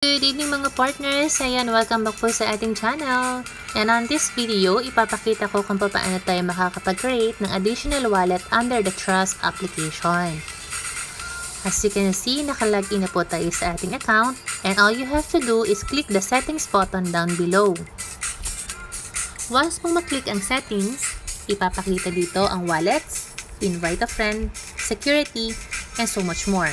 Good evening mga partners! Ayan, welcome back po sa ating channel. And on this video, ipapakita ko kung paano tayo makakapag-create ng additional wallet under the Trust application. As you can see, nakalagin na po tayo sa ating account and all you have to do is click the settings button down below. Once po maklik ang settings, ipapakita dito ang wallets, invite a friend, security, and so much more.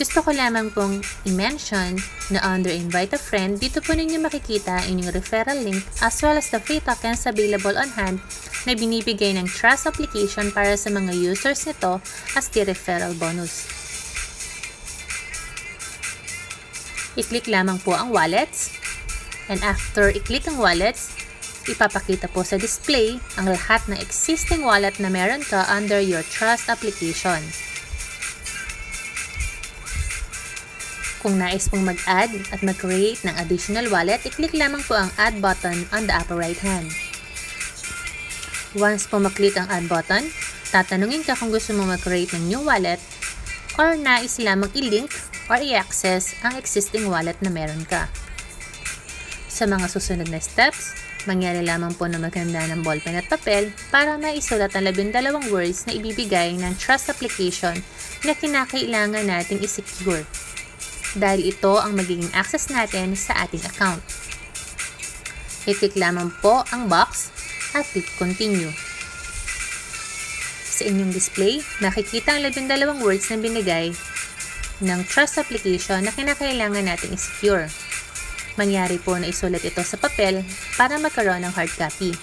Gusto ko lamang pong i-mention na under invite a friend, dito po ninyo makikita inyong referral link as well as the free tokens available on hand na binibigay ng Trust application para sa mga users nito as the referral bonus. I-click lamang po ang wallets and after i-click ang wallets, ipapakita po sa display ang lahat ng existing wallet na meron ka under your Trust application. Kung nais pong mag-add at mag-create ng additional wallet, i-click lamang po ang Add button on the upper right hand. Once po maklik ang Add button, tatanungin ka kung gusto mo mag-create ng new wallet or nais lamang i-link or i-access ang existing wallet na meron ka. Sa mga susunod na steps, mangyari lamang po na maganda ng ballpen at papel para maisulat ang labindalawang words na ibibigay ng trust application na kinakailangan nating i-secure dahil ito ang magiging access natin sa ating account. I-click lamang po ang box at click continue. Sa inyong display, makikita ang labindalawang words na binigay ng trust application na kinakailangan natin i-secure. Mangyari po na isulat ito sa papel para magkaroon ng hard copy.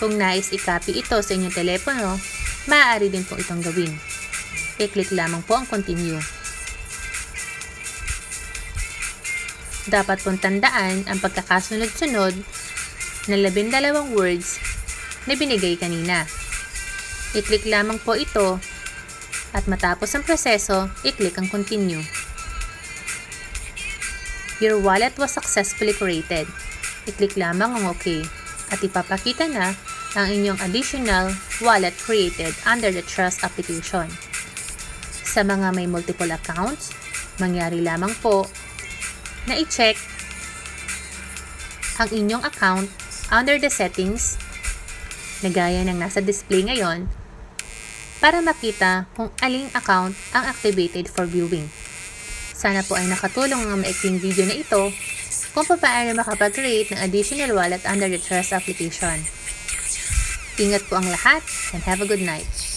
Kung nais i-copy ito sa inyong telepono, maaari din po itong gawin. I-click lamang po ang continue. Dapat pong tandaan ang pagkakasunod-sunod ng labindalawang words na binigay kanina. I-click lamang po ito at matapos ang proseso, i-click ang continue. Your wallet was successfully created. I-click lamang ang OK at ipapakita na ang inyong additional wallet created under the Trust application. Sa mga may multiple accounts, mangyari lamang po na i-check ang inyong account under the settings na gaya ng nasa display ngayon para makita kung aling account ang activated for viewing. Sana po ay nakatulong ang maikling video na ito kung paano makapag-create ng additional wallet under the Trust application. Ingat po ang lahat and have a good night.